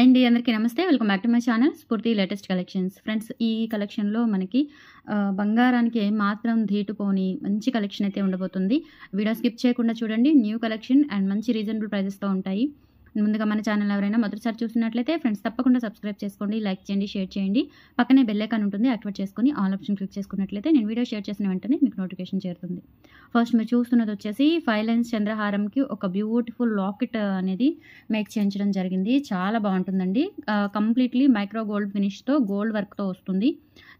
Hi అండి అందరికీ నమస్తే. Welcome back to my channel Spoorthi latest collections. Friends ఈ కలెక్షన్లో మనకి బంగారానికి మాత్రం ధీటుపోని మంచి కలెక్షన్ అయితే ఉండబోతుంది. వీడియో స్కిప్ చేయకుండా చూడండి. న్యూ కలెక్షన్ అండ్ మంచి రీజనబుల్ ప్రైజెస్తో ఉంటాయి. ముందుగా మన ఛానల్ ఎవరైనా మొదటిసారి చూసినట్లయితే ఫ్రెండ్స్ తప్పకుండా సబ్స్క్రైబ్ చేసుకోండి లైక్ చేయండి షేర్ చేయండి. పక్కనే బెల్లైకాన్ ఉంటుంది యాక్టివేట్ చేసుకొని ఆల్ ఆప్షన్ క్లిక్ చేసుకున్నట్లయితే నేను వీడియో షేర్ చేసిన వెంటనే మీకు నోటిఫికేషన్ చేరుతుంది. ఫస్ట్ మీరు చూస్తున్నది వచ్చేసి ఫైవ్ లైన్స్ చంద్రహారంకి ఒక బ్యూటిఫుల్ లాకెట్ అనేది మేక్ చేయించడం జరిగింది. చాలా బాగుంటుందండి. కంప్లీట్లీ మైక్రో గోల్డ్ ఫినిష్తో గోల్డ్ వర్క్తో వస్తుంది.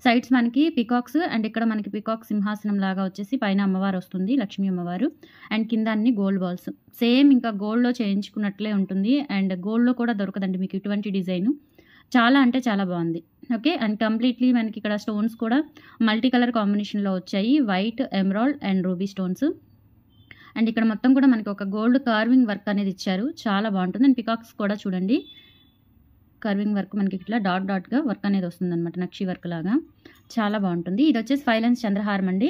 సైడ్స్ మనకి పికాక్స్ అండ్ ఇక్కడ మనకి పికాక్ సింహాసనం లాగా వచ్చేసి పైన అమ్మవారు వస్తుంది లక్ష్మీ అమ్మవారు. అండ్ కింద అన్ని గోల్డ్ బాల్స్. సేమ్ ఇంకా గోల్డ్లో చేయించుకున్నట్లే ఉంటుంది. అండ్ గోల్డ్లో కూడా దొరకదండి మీకు ఇటువంటి డిజైన్. చాలా అంటే చాలా బాగుంది. ఓకే? అండ్ కంప్లీట్లీ మనకి ఇక్కడ స్టోన్స్ కూడా మల్టీ కలర్ కాంబినేషన్లో వచ్చాయి. White emerald and ruby stones. And ఇక్కడ మొత్తం కూడా మనకి ఒక గోల్డ్ కార్వింగ్ వర్క్ అనేది ఇచ్చారు. చాలా బాగుంటుంది. అండ్ పికాక్స్ కూడా చూడండి. కర్వింగ్ వర్క్ మనకి ఇట్లా డాట్ డాట్గా వర్క్ అనేది వస్తుంది అనమాట నక్షి వర్క్ లాగా. చాలా బాగుంటుంది. ఇది వచ్చేసి ఫైవ్ లెన్స్ చంద్రహారం అండి.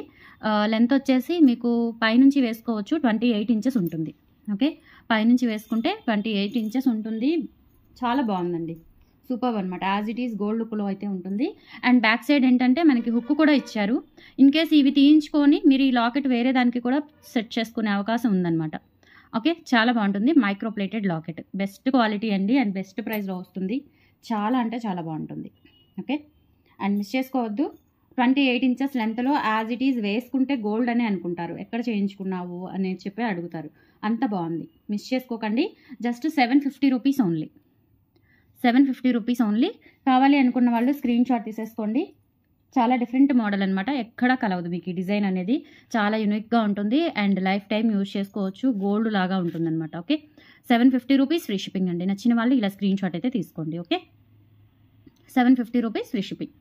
లెంత్ వచ్చేసి మీకు పైనుంచి వేసుకోవచ్చు ట్వంటీ ఎయిట్ ఇంచెస్ ఉంటుంది. ఓకే? పైనుంచి వేసుకుంటే ట్వంటీ ఎయిట్ ఇంచెస్ ఉంటుంది. చాలా బాగుందండి. సూపర్ అనమాట యాజ్ ఇట్ ఈస్ గోల్డ్ లుక్లో అయితే ఉంటుంది. అండ్ బ్యాక్ సైడ్ ఏంటంటే మనకి హుక్ కూడా ఇచ్చారు. ఇన్ కేస్ ఇవి తీయించుకొని మీరు ఈ లాకెట్ వేరే దానికి కూడా సెట్ చేసుకునే అవకాశం ఉందన్నమాట. ఓకే చాలా బాగుంటుంది. Micro plated locket. Best quality అండి అండ్ బెస్ట్ ప్రైస్లో వస్తుంది. చాలా అంటే చాలా బాగుంటుంది. ఓకే అండ్ మిస్ చేసుకోవద్దు. ట్వంటీ ఎయిట్ ఇంచెస్ లెంత్లో యాజ్ ఇట్ ఈజ్ వేసుకుంటే గోల్డ్ అనే అనుకుంటారు. ఎక్కడ చేయించుకున్నావు అని చెప్పి అడుగుతారు. అంత బాగుంది. మిస్ చేసుకోకండి. Just seven fifty rupees only seven fifty rupees only కావాలి అనుకున్న వాళ్ళు స్క్రీన్ షాట్ తీసేసుకోండి. చాలా డిఫరెంట్ మోడల్ అనమాట ఎక్కడా కలవదు మీకు ఈ డిజైన్ అనేది. చాలా యూనిక్గా ఉంటుంది. అండ్ లైఫ్ టైం యూజ్ చేసుకోవచ్చు. గోల్డ్ లాగా ఉంటుందన్నమాట. Okay? Seven fifty rupees free shipping అండి. నచ్చిన వాళ్ళు ఇలా స్క్రీన్ షాట్ అయితే తీసుకోండి. Okay? Seven fifty rupees free shipping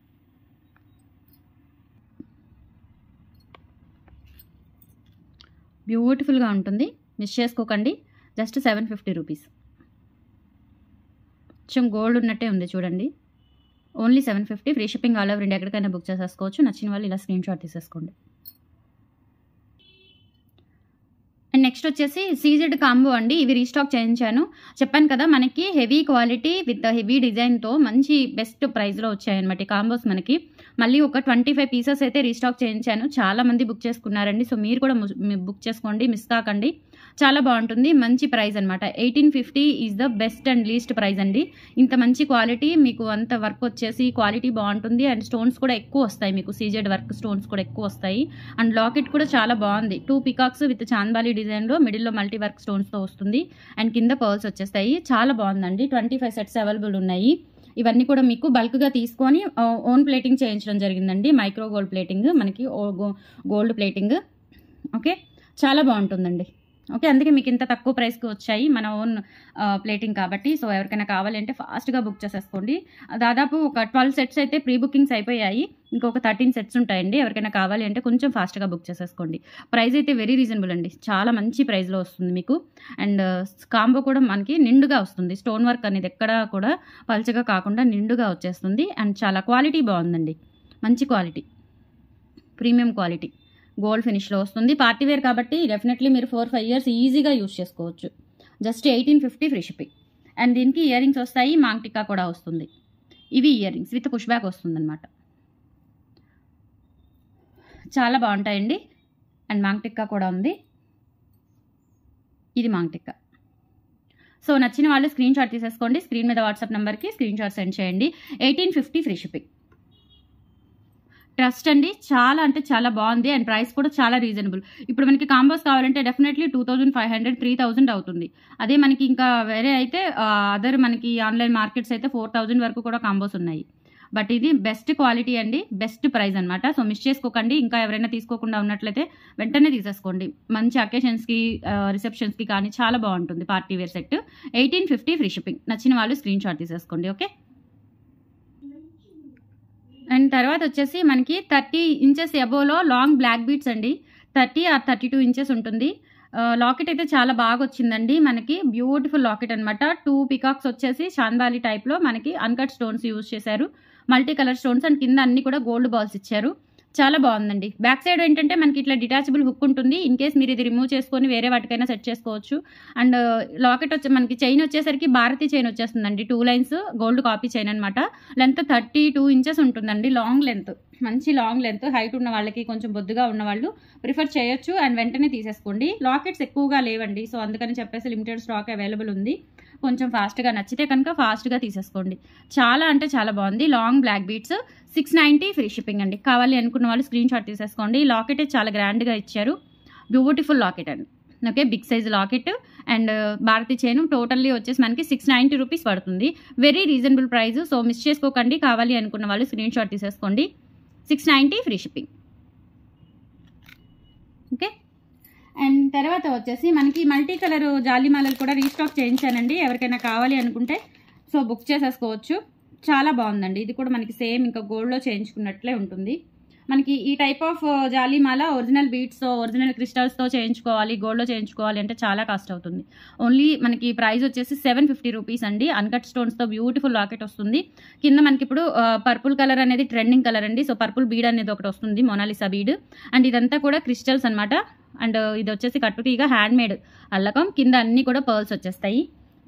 బ్యూటిఫుల్గా ఉంటుంది. మిస్ చేసుకోకండి. జస్ట్ సెవెన్ ఫిఫ్టీ రూపీస్ కొంచెం గోల్డ్ ఉన్నట్టే ఉంది చూడండి. Only seven fifty. Free shipping all over India ఎక్కడికైనా బుక్ చేసేసుకోవచ్చు. నచ్చిన వాళ్ళు ఇలా స్క్రీన్ షాట్ తీసేసుకోండి. అండ్ నెక్స్ట్ వచ్చేసి సీజెడ్ కాంబో అండి. ఇవి రీస్టాక్ చేయించాను. చెప్పాను కదా మనకి హెవీ క్వాలిటీ విత్ హెవీ డిజైన్తో మంచి బెస్ట్ ప్రైస్లో వచ్చాయన్నమాట కాంబోస్ మనకి. మళ్ళీ ఒక ట్వంటీ ఫైవ్ పీసెస్ అయితే రీస్టాక్ చేయించాను. చాలామంది బుక్ చేసుకున్నారండి. సో మీరు కూడా బుక్ చేసుకోండి మిస్ కాకండి. చాలా బాగుంటుంది. మంచి ప్రైస్ అనమాట eighteen fifty is the best and least price అండి. ఇంత మంచి క్వాలిటీ మీకు అంత వర్క్ వచ్చేసి క్వాలిటీ బాగుంటుంది. అండ్ స్టోన్స్ కూడా ఎక్కువ వస్తాయి మీకు. సీజెడ్ వర్క్ స్టోన్స్ కూడా ఎక్కువ వస్తాయి. అండ్ లాకెట్ కూడా చాలా బాగుంది. టూ పికాక్స్ విత్ చాందాలి డిజైన్లో మిడిల్లో మల్టీ వర్క్ స్టోన్స్తో వస్తుంది. అండ్ కింద పర్ల్స్ వచ్చేస్తాయి. చాలా బాగుందండి. ట్వంటీ ఫైవ్ సెట్స్ అవైలబుల్ ఉన్నాయి. ఇవన్నీ కూడా మీకు బల్క్గా తీసుకొని ఓన్ ప్లేటింగ్ చేయించడం జరిగిందండి. మైక్రో గోల్డ్ ప్లేటింగ్ మనకి గోల్డ్ ప్లేటింగ్. ఓకే? చాలా బాగుంటుందండి. ఓకే అందుకే మీకు ఇంత తక్కువ ప్రైస్కి వచ్చాయి మన ఓన్ ప్లేటింగ్ కాబట్టి. సో ఎవరికైనా కావాలంటే ఫాస్ట్గా బుక్ చేసేసుకోండి. దాదాపు ఒక ట్వెల్వ్ సెట్స్ అయితే ప్రీ బుకింగ్స్ అయిపోయాయి. ఇంకొక థర్టీన్ సెట్స్ ఉంటాయండి. ఎవరికైనా కావాలి అంటే కొంచెం ఫాస్ట్గా బుక్ చేసేసుకోండి. ప్రైస్ అయితే వెరీ రీజనబుల్ అండి. చాలా మంచి ప్రైస్లో వస్తుంది మీకు. అండ్ కాంబో కూడా మనకి నిండుగా వస్తుంది. స్టోన్ వర్క్ అనేది ఎక్కడా కూడా పల్చగా కాకుండా నిండుగా వచ్చేస్తుంది. అండ్ చాలా క్వాలిటీ బాగుందండి. మంచి క్వాలిటీ. Premium quality. గోల్డ్ ఫినిష్లో వస్తుంది. పార్టీ వేర్ కాబట్టి డెఫినెట్లీ మీరు ఫోర్ ఫైవ్ ఇయర్స్ ఈజీగా యూజ్ చేసుకోవచ్చు. Just eighteen fifty free shipping. And దీనికి ఇయర్ రింగ్స్ వస్తాయి మాంగ్ టిక్కా కూడా వస్తుంది. ఇవి ear rings with push back వస్తుందన్నమాట. చాలా బాగుంటాయండి. అండ్ మాంగ్ టిక్కా కూడా ఉంది. ఇది మాంగ్ టిక్కా. సో నచ్చిన వాళ్ళు స్క్రీన్ షాట్ తీసేసుకోండి. స్క్రీన్ మీద వాట్సాప్ నెంబర్కి స్క్రీన్ షాట్ సెండ్ చేయండి. Eighteen fifty free shipping. Trust అండి. చాలా అంటే చాలా బాగుంది అండ్ ప్రైస్ కూడా చాలా రీజనబుల్ ఇప్పుడు మనకి కాంబోస్ కావాలంటే definitely two thousand five hundred three thousand అవుతుంది. అదే మనకి ఇంకా వేరే అయితే అదర్ మనకి ఆన్లైన్ మార్కెట్స్ అయితే ఫోర్ థౌజండ్ వరకు కూడా కాంబోస్ ఉన్నాయి. బట్ ఇది బెస్ట్ క్వాలిటీ అండి. బెస్ట్ ప్రైస్ అనమాట సో మిస్ చేసుకోకండి. ఇంకా ఎవరైనా తీసుకోకుండా ఉన్నట్లయితే వెంటనే తీసేసుకోండి. మంచి అకేషన్స్కి రిసెప్షన్స్కి కానీ చాలా బాగుంటుంది. Party wear set eighteen fifty free shipping నచ్చిన వాళ్ళు స్క్రీన్ షాట్ తీసేసుకోండి. ఓకే అండ్ తర్వాత వచ్చేసి మనకి థర్టీ ఇంచెస్ ఎబోలో లాంగ్ బ్లాక్ బీట్స్ అండి. Thirty or thirty two inches ఉంటుంది. లాకెట్ అయితే చాలా బాగా వచ్చిందండి. మనకి బ్యూటిఫుల్ లాకెట్ అనమాట టూ పికాక్స్ వచ్చేసి షాన్బాలి టైప్లో మనకి అన్కట్ స్టోన్స్ యూజ్ చేశారు. మల్టీ కలర్ స్టోన్స్ అండ్ కింద అన్ని కూడా గోల్డ్ బాల్స్ ఇచ్చారు. చాలా బాగుందండి. బ్యాక్ సైడ్ ఏంటంటే మనకి ఇట్లా డిటాచబుల్ హుక్ ఉంటుంది. ఇన్ కేస్ మీరు ఇది రిమూవ్ చేసుకొని వేరే వాటికైనా సెట్ చేసుకోవచ్చు. అండ్ లాకెట్ వచ్చి మనకి చైన్ వచ్చేసరికి భారతి చైన్ వచ్చేస్తుందండి. Two lines gold copy chain అనమాట లెంత్ థర్టీ టూ ఇంచెస్ ఉంటుందండి. Long length. మంచి లాంగ్ లెంత్ హైట్ ఉన్న వాళ్ళకి కొంచెం బొద్దుగా ఉన్న వాళ్ళు ప్రిఫర్ చేయొచ్చు అండ్ వెంటనే తీసేసుకోండి. లాకెట్స్ ఎక్కువగా లేవండి సో అందుకని చెప్పేసి లిమిటెడ్ స్టాక్ అవైలబుల్ ఉంది. కొంచెం ఫాస్ట్గా నచ్చితే కనుక ఫాస్ట్గా తీసేసుకోండి. చాలా అంటే చాలా బాగుంది. Long black beads six ninety free shipping అండి. కావాలి అనుకున్న వాళ్ళు స్క్రీన్ షాట్ తీసేసుకోండి. లాకెట్ చాలా గ్రాండ్గా ఇచ్చారు. బ్యూటిఫుల్ లాకెట్ అండి. Okay big size locket and Bharati chain totally వచ్చేసి మనకి సిక్స్ నైంటీ రూపీస్ పడుతుంది. Very reasonable price so miss చేసుకోకండి. కావాలి అనుకున్న వాళ్ళు స్క్రీన్ షాట్ తీసేసుకోండి. Six ninety free shipping okay and తర్వాత వచ్చేసి మనకి మల్టీ కలర్ జాలిమాలలు కూడా రీస్టాక్ చేయించానండి. ఎవరికైనా కావాలి అనుకుంటే సో బుక్ చేసేసుకోవచ్చు. చాలా బాగుందండి. ఇది కూడా మనకి సేమ్ ఇంకా గోల్డ్లో చేయించుకున్నట్లే ఉంటుంది. మనకి ఈ టైప్ ఆఫ్ జాలీమాల ఒరిజినల్ బీట్స్ ఒరిజినల్ క్రిస్టల్స్తో చేయించుకోవాలి గోల్డ్లో చేయించుకోవాలి అంటే చాలా కాస్ట్ అవుతుంది. ఓన్లీ మనకి ప్రైస్ వచ్చేసి సెవెన్ ఫిఫ్టీ రూపీస్ అండి. అన్కట్ స్టోన్స్తో బ్యూటిఫుల్ లాకెట్ వస్తుంది. కింద మనకి ఇప్పుడు uh, పర్పుల్ కలర్ అనేది ట్రెండింగ్ కలర్ అండి. సో పర్పుల్ బీడ్ అనేది ఒకటి వస్తుంది మొనాలిసా బీడ్ అండ్ ఇదంతా కూడా క్రిస్టల్స్ అనమాట అండ్ ఇది వచ్చేసి కట్టుకీగా హ్యాండ్ మేడ్ అల్లకం. కింద అన్నీ కూడా పర్ల్స్ వచ్చేస్తాయి.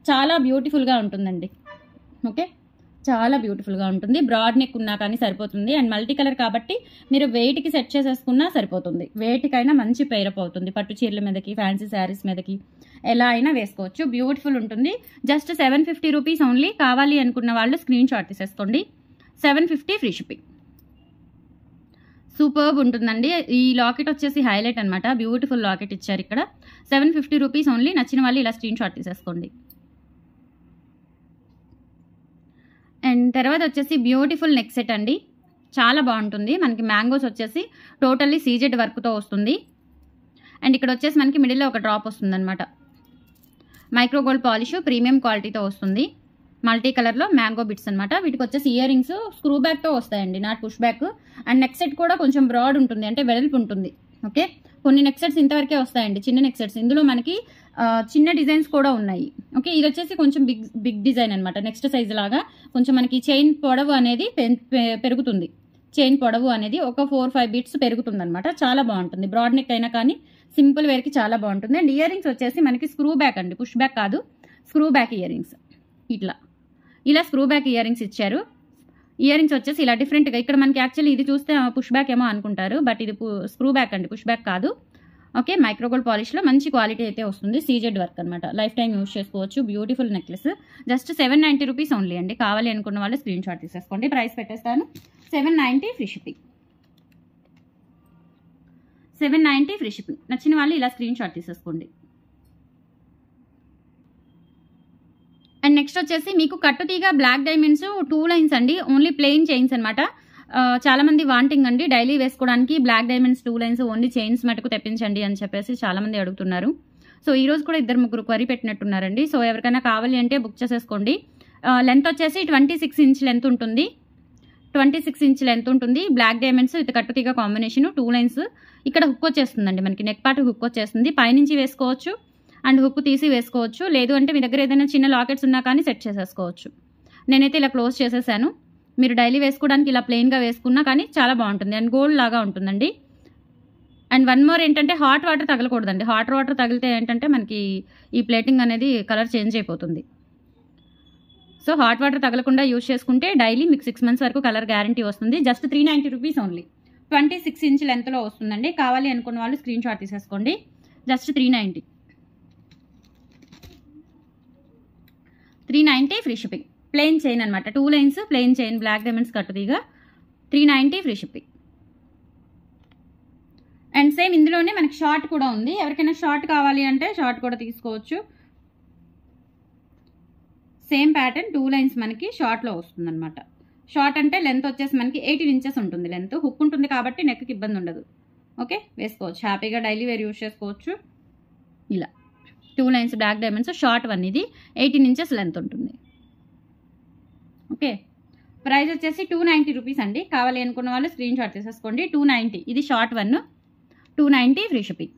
చాలా బ్యూటిఫుల్గా ఉంటుందండి. ఓకే చాలా బ్యూటిఫుల్గా ఉంటుంది. బ్రాడ్ నెక్ ఉన్నా కానీ సరిపోతుంది. అండ్ మల్టీ కలర్ కాబట్టి మీరు వెయిట్కి సెట్ చేసేసుకున్నా సరిపోతుంది. వెయిట్కైనా మంచి పేరప్ అవుతుంది. పట్టు చీరల మీదకి ఫ్యాన్సీ శారీస్ మీదకి ఎలా అయినా వేసుకోవచ్చు. బ్యూటిఫుల్ ఉంటుంది. Just seven fifty rupees only కావాలి అనుకున్న వాళ్ళు స్క్రీన్ షాట్ తీసేసుకోండి. Seven fifty free shipping superb ఉంటుందండి. ఈ లాకెట్ వచ్చేసి హైలైట్ అనమాట బ్యూటిఫుల్ లాకెట్ ఇచ్చారు ఇక్కడ. సెవెన్ ఫిఫ్టీ రూపీస్ ఓన్లీ నచ్చిన వాళ్ళు ఇలా స్క్రీన్ షాట్ తీసేసుకోండి. అండ్ తర్వాత వచ్చేసి బ్యూటిఫుల్ నెక్ సెట్ అండి. చాలా బాగుంటుంది. మనకి మ్యాంగోస్ వచ్చేసి టోటల్లీ సీజెడ్ వర్క్తో వస్తుంది. అండ్ ఇక్కడ వచ్చేసి మనకి మిడిల్లో ఒక డ్రాప్ వస్తుంది అనమాట మైక్రో గోల్డ్ పాలిష్ ప్రీమియం క్వాలిటీతో వస్తుంది. మల్టీ కలర్లో మ్యాంగో బిట్స్ అనమాట వీటికి వచ్చేసి ఇయర్ రింగ్స్ స్క్రూ బ్యాక్తో వస్తాయండి not push back and neck set కూడా కొంచెం బ్రాడ్ ఉంటుంది అంటే వెడల్పు ఉంటుంది. ఓకే? కొన్ని నెక్ సెట్స్ ఇంతవరకే వస్తాయండి చిన్న నెక్ సెట్స్ ఇందులో మనకి చిన్న డిజైన్స్ కూడా ఉన్నాయి. ఓకే? ఇది వచ్చేసి కొంచెం బిగ్ బిగ్ డిజైన్ అనమాట నెక్స్ట్ సైజ్ లాగా కొంచెం మనకి చైన్ పొడవు అనేది పెన్- పెరుగుతుంది. చైన్ పొడవు అనేది ఒక ఫోర్ ఫైవ్ బీట్స్ పెరుగుతుంది అనమాట చాలా బాగుంటుంది. బ్రాడ్ నెక్ అయినా కానీ సింపుల్ వేర్కి చాలా బాగుంటుంది. అండ్ ఇయర్ రింగ్స్ వచ్చేసి మనకి స్క్రూ బ్యాక్ అండి. పుష్ బ్యాక్ కాదు. స్క్రూ బ్యాక్ ఇయర్ రింగ్స్ ఇట్లా. ఇలా స్క్రూ బ్యాక్ ఇయర్ రింగ్స్ ఇచ్చారు. ఇయర్ రింగ్స్ వచ్చేసి ఇలా డిఫరెంట్గా ఇక్కడ మనకి యాక్చువల్లీ ఇది చూస్తే పుష్ బ్యాక్ ఏమో అనుకుంటారు బట్ ఇది స్క్రూ బ్యాక్ అండి పుష్ బ్యాక్ కాదు. ఓకే మైక్రోగోల్డ్ పాలిష్లో మంచి క్వాలిటీ అయితే వస్తుంది సీజెడ్ వర్క్ అనమాట లైఫ్ టైం యూజ్ చేసుకోవచ్చు beautiful necklace just seven ninety rupees only అండి. కావాలి అనుకున్న వాళ్ళు స్క్రీన్ షాట్ తీసేసుకోండి. ప్రైస్ పెట్టేస్తాను. Seven ninety free shipping seven ninety free shipping నచ్చిన వాళ్ళు ఇలా స్క్రీన్ షాట్ తీసేసుకోండి. అండ్ నెక్స్ట్ వచ్చేసి మీకు కట్టుతీగ బ్లాక్ డైమండ్స్ టూ లైన్స్ అండి ఓన్లీ ప్లెయిన్ చైన్స్ అనమాట చాలా మంది వాంటింగ్ అండి డైలీ వేసుకోవడానికి black diamonds two lines only chains మటుకు తెప్పించండి అని చెప్పేసి చాలామంది అడుగుతున్నారు. సో ఈ రోజు కూడా ఇద్దరు ముగ్గురు క్వరీ పెట్టినట్టున్నారండి. సో ఎవరికైనా కావాలి అంటే బుక్ చేసేసుకోండి. లెంత్ వచ్చేసి ట్వంటీ సిక్స్ ఇంచ్ లెంత్ ఉంటుంది. ట్వంటీ సిక్స్ ఇంచ్ లెంత్ ఉంటుంది. బ్లాక్ డైమండ్స్ విత్ కట్టుతీగ కాంబినేషన్ టూ లైన్స్. ఇక్కడ హుక్ వచ్చేస్తుందండి మనకి నెక్ పార్ట్ హుక్ వచ్చేస్తుంది. పైనుంచి వేసుకోవచ్చు. అండ్ హుక్ తీసి వేసుకోవచ్చు. లేదు అంటే మీ దగ్గర ఏదైనా చిన్న లాకెట్స్ ఉన్నా కానీ సెట్ చేసేసుకోవచ్చు. నేనైతే ఇలా క్లోజ్ చేసేసాను. మీరు డైలీ వేసుకోవడానికి ఇలా ప్లెయిన్గా వేసుకున్నా కానీ చాలా బాగుంటుంది. అండ్ గోల్డ్ లాగా ఉంటుందండి. అండ్ వన్ మోర్ ఏంటంటే హాట్ వాటర్ తగలకూడదండి. హాట్ వాటర్ తగిలితే ఏంటంటే మనకి ఈ ప్లేటింగ్ అనేది కలర్ చేంజ్ అయిపోతుంది. సో హాట్ వాటర్ తగలకుండా యూజ్ చేసుకుంటే డైలీ మీకు సిక్స్ మంత్స్ వరకు కలర్ గ్యారంటీ వస్తుంది. Just three ninety rupees only. Twenty six inch లెంత్లో వస్తుందండి. కావాలి అనుకున్న వాళ్ళు స్క్రీన్ షాట్ తీసేసుకోండి. Just three ninety. Three ninety free shipping plain chain అనమాట two lines plain chain black diamonds కట్టుదిగా three ninety free shipping and same ఇందులోనే మనకి short కూడా ఉంది. ఎవరికైనా షార్ట్ కావాలి అంటే షార్ట్ కూడా తీసుకోవచ్చు. సేమ్ ప్యాటర్న్ టూ లైన్స్ మనకి షార్ట్లో వస్తుందన్నమాట. షార్ట్ అంటే లెంత్ వచ్చేసి మనకి ఎయిటీన్ ఇంచెస్ ఉంటుంది లెంత్ హుక్ ఉంటుంది కాబట్టి నెక్కి ఇబ్బంది ఉండదు. ఓకే వేసుకోవచ్చు. హ్యాపీగా డైలీ వేర్ యూస్ చేసుకోవచ్చు. ఇలా. Two lines black diamonds short one ఇది. ఎయిటీన్ ఇంచెస్ లెంత్ ఉంటుంది. ఓకే. ప్రైస్ వచ్చేసి టూ నైంటీ రూపీస్ అండి. కావాలి అనుకున్న వాళ్ళు స్క్రీన్ షాట్ తీసేసుకోండి. టూ నైంటీ ఇది short one. Two ninety free shipping.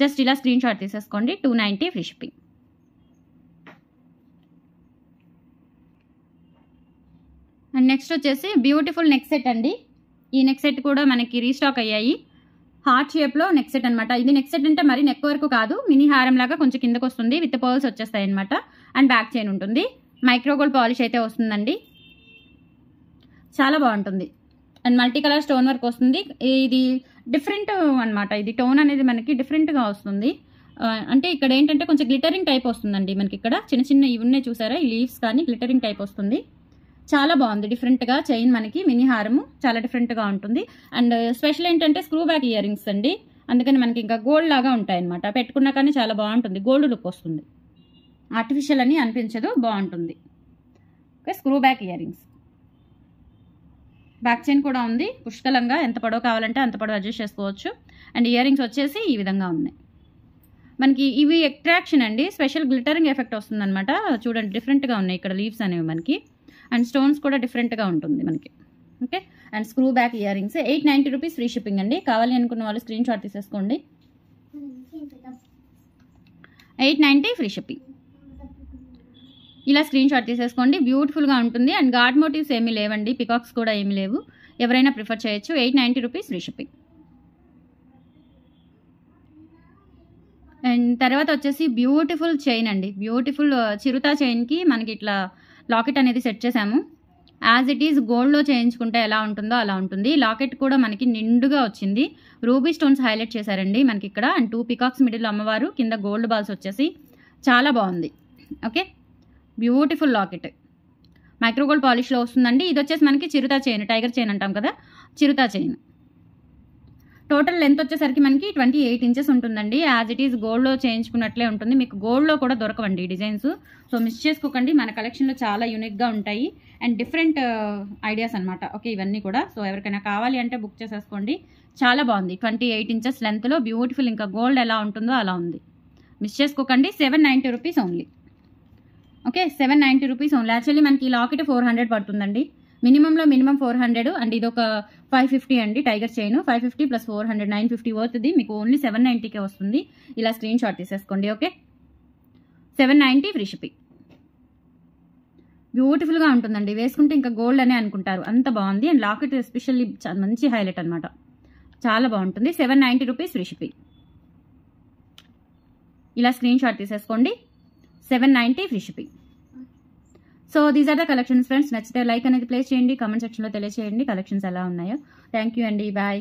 Just ఇలా స్క్రీన్ షాట్ తీసేసుకోండి. Two ninety free shipping. And next వచ్చేసి బ్యూటిఫుల్ నెక్ సెట్ అండి. ఈ నెక్ సెట్ కూడా మనకి రీస్టాక్ అయ్యాయి. హార్ట్ షేప్లో నెక్ సెట్ అనమాట ఇది నెక్ సెట్ అంటే మరి నెక్ వరకు కాదు మినీ హారం లాగా కొంచెం కిందకు వస్తుంది విత్ పర్ల్స్ వచ్చేస్తాయి అనమాట అండ్ బ్యాక్ చైన్ ఉంటుంది. మైక్రోగోల్డ్ పాలిష్ అయితే వస్తుందండి. చాలా బాగుంటుంది. And multi colour stone work వస్తుంది. ఇది డిఫరెంట్ అనమాట ఇది టోన్ అనేది మనకి డిఫరెంట్గా వస్తుంది. అంటే ఇక్కడ ఏంటంటే కొంచెం గ్లిటరింగ్ టైప్ వస్తుందండి మనకి ఇక్కడ. చిన్న చిన్న ఇవి ఉన్నాయి చూసారా? ఈ లీవ్స్ కానీ గ్లిటరింగ్ టైప్ వస్తుంది. చాలా బాగుంది. డిఫరెంట్గా చైన్ మనకి మినీ హారము చాలా డిఫరెంట్గా ఉంటుంది. అండ్ స్పెషల్ ఏంటంటే స్క్రూ బ్యాక్ ఇయర్ రింగ్స్ అండి. అందుకని మనకి ఇంకా గోల్డ్ లాగా ఉంటాయి అనమాట పెట్టుకున్నా కానీ చాలా బాగుంటుంది. గోల్డ్ లుక్ వస్తుంది. ఆర్టిఫిషియల్ అని అనిపించదు. బాగుంటుంది. Okay screw back earrings back chain కూడా ఉంది. పుష్కలంగా ఎంత పొడవు కావాలంటే అంత పొడవు అడ్జస్ట్ చేసుకోవచ్చు. అండ్ ఇయర్ రింగ్స్ వచ్చేసి ఈ విధంగా ఉన్నాయి. మనకి ఇవి అట్రాక్షన్ అండి. స్పెషల్ గ్లిటరింగ్ ఎఫెక్ట్ వస్తుందన్నమాట. చూడండి డిఫరెంట్గా ఉన్నాయి. ఇక్కడ లీవ్స్ అనేవి మనకి. అండ్ స్టోన్స్ కూడా డిఫరెంట్గా ఉంటుంది మనకి. Okay? And screw back earrings eight ninety rupees free shipping అండి. కావాలి అనుకున్న వాళ్ళు స్క్రీన్ షాట్ తీసేసుకోండి. Eight ninety free shipping. ఇలా స్క్రీన్ షాట్ తీసేసుకోండి. బ్యూటిఫుల్గా ఉంటుంది. అండ్ గాడ్ మోటివ్స్ ఏమీ లేవండి. పికాక్స్ కూడా ఏమీ లేవు. ఎవరైనా ప్రిఫర్ చేయొచ్చు. Eight ninety rupees free shipping. And తర్వాత వచ్చేసి బ్యూటిఫుల్ చైన్ అండి. బ్యూటిఫుల్ చిరుతా చైన్కి మనకి ఇట్లా లాకెట్ అనేది సెట్ చేసాము యాజ్ ఇట్ ఈజ్ గోల్డ్లో చేయించుకుంటే ఎలా ఉంటుందో అలా ఉంటుంది. లాకెట్ కూడా మనకి నిండుగా వచ్చింది. రూబీ స్టోన్స్ హైలైట్ చేశారండి మనకి ఇక్కడ. అండ్ టూ పికాక్స్ మిడిల్ అమ్మవారు కింద గోల్డ్ బాల్స్ వచ్చేసి చాలా బాగుంది. Okay beautiful locket micro gold పాలిష్లో వస్తుందండి. ఇది వచ్చేసి మనకి చిరుతా చైన్ టైగర్ చైన్ అంటాం కదా. చిరుతా చైన్ టోటల్ లెంత్ వచ్చేసరికి మనకి ట్వంటీ ఎయిట్ ఇంచెస్ ఉంటుందండి. యాజ్ ఇట్ ఈస్ గోల్డ్లో చేయించుకున్నట్లే ఉంటుంది. మీకు గోల్డ్లో కూడా దొరకవండి డిజైన్స్. సో మిస్ చేసుకోకండి. మన కలెక్షన్లో చాలా యూనిక్గా ఉంటాయి. అండ్ డిఫరెంట్ ఐడియాస్ అనమాట ఓకే ఇవన్నీ కూడా. సో ఎవరికైనా కావాలి అంటే బుక్ చేసేసుకోండి. చాలా బాగుంది. ట్వంటీ ఎయిట్ ఇంచెస్ లెంత్లో బ్యూటిఫుల్ ఇంకా గోల్డ్ ఎలా ఉంటుందో అలా ఉంది. మిస్ చేసుకోకండి. Seven ninety rupees only okay seven ninety rupees only actually మనకి లాకెట్ ఫోర్ హండ్రెడ్ పడుతుందండి. మినిమంలో మినిమం ఫోర్ హండ్రెడ్ అండ్ ఇది ఒక ఫైవ్ ఫిఫ్టీ అండి tiger chain. Five fifty plus four hundred nine fifty అవుతుంది మీకు ఓన్లీ సెవెన్ నైంటీకే వస్తుంది. ఇలా స్క్రీన్ షాట్ తీసేసుకోండి okay? Seven ninety free shipping. బ్యూటిఫుల్గా ఉంటుందండి. వేసుకుంటే ఇంకా గోల్డ్ అనే అనుకుంటారు. అంత బాగుంది. అండ్ లాకెట్ ఎస్పెషల్లీ మంచి హైలైట్ అనమాట చాలా బాగుంటుంది. Seven ninety rupees free shipping. ఇలా స్క్రీన్ షాట్ తీసేసుకోండి. Seven ninety free shipping. So these are the collections friends నచ్చితే లైక్ అనేది ప్లేస్ చేయండి. కామెంట్ సెక్షన్లో తెలియజేయండి కలెక్షన్స్ ఎలా ఉన్నాయో. థ్యాంక్ యూ అండి. బాయ్